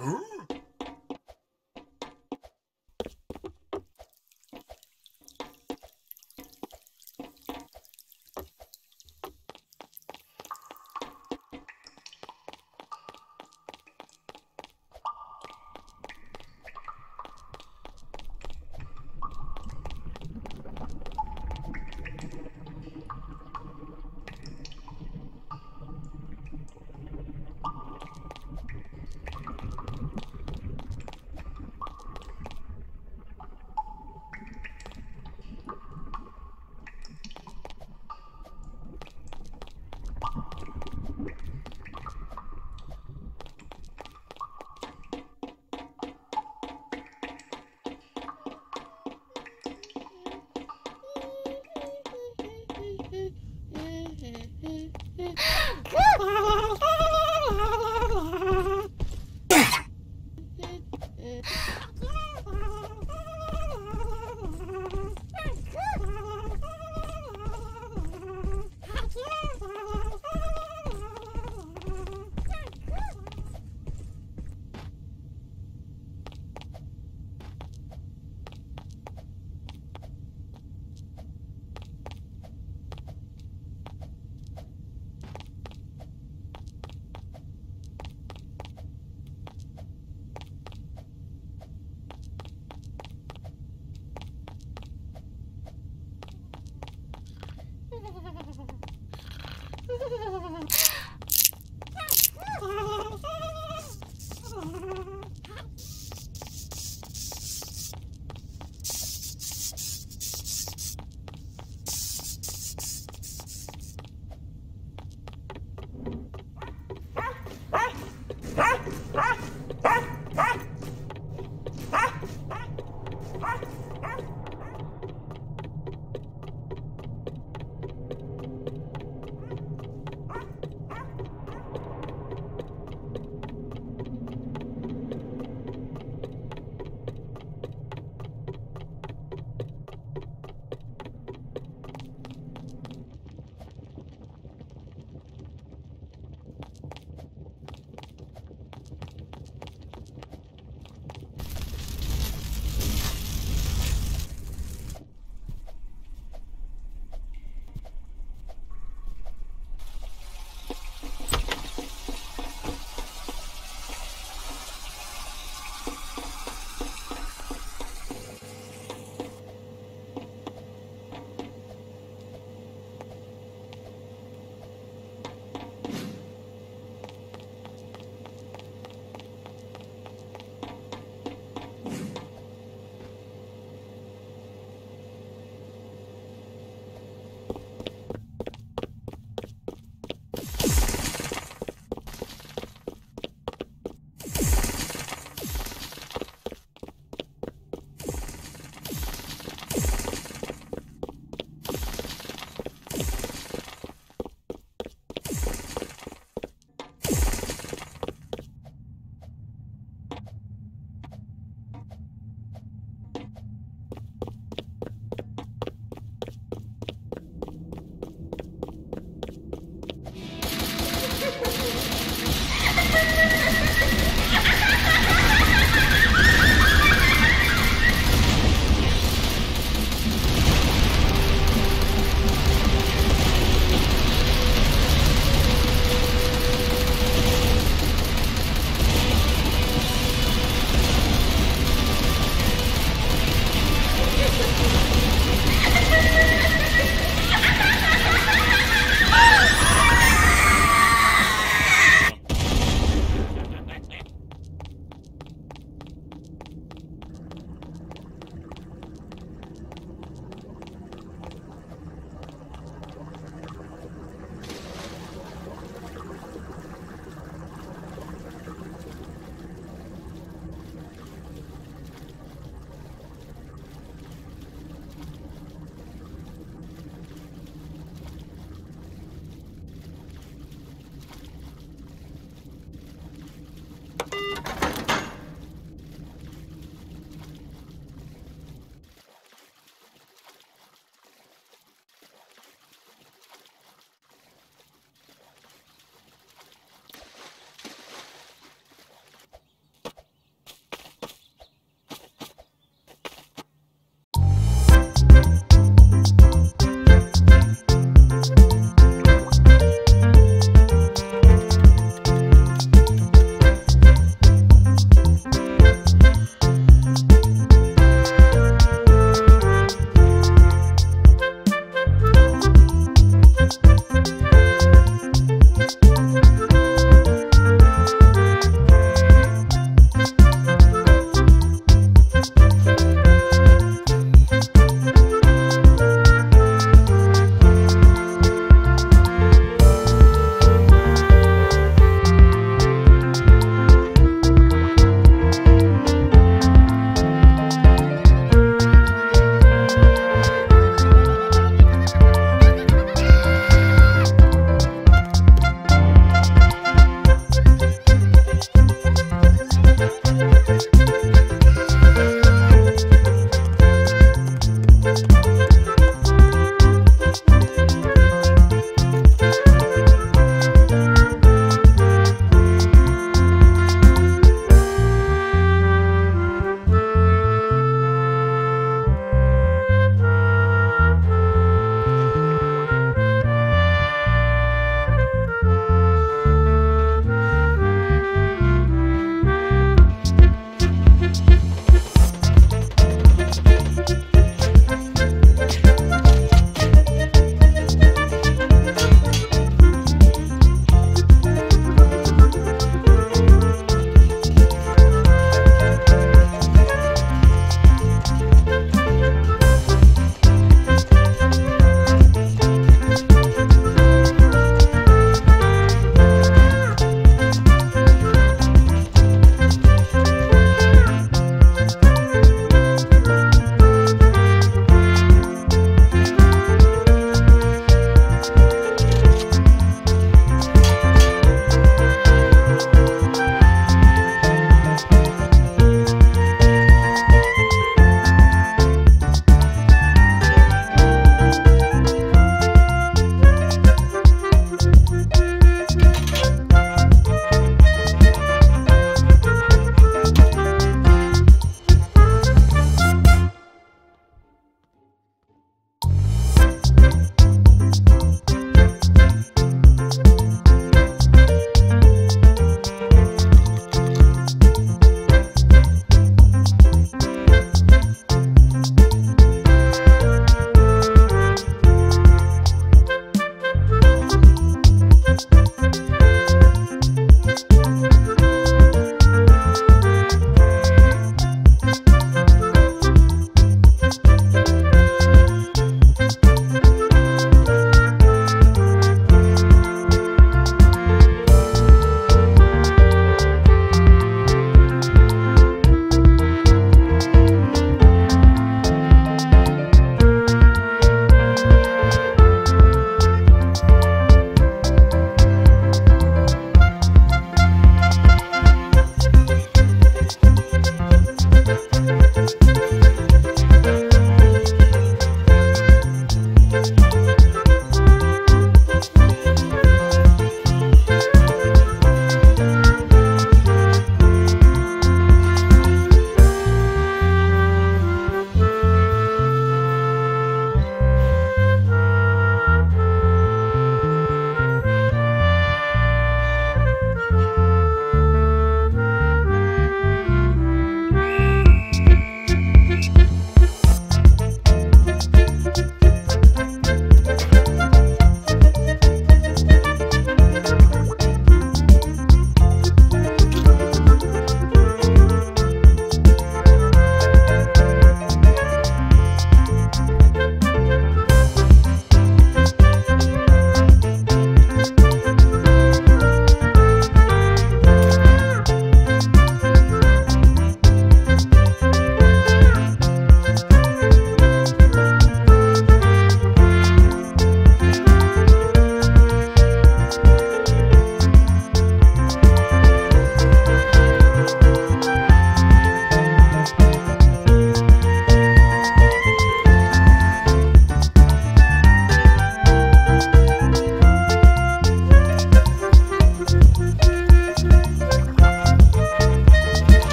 Huh? Ah!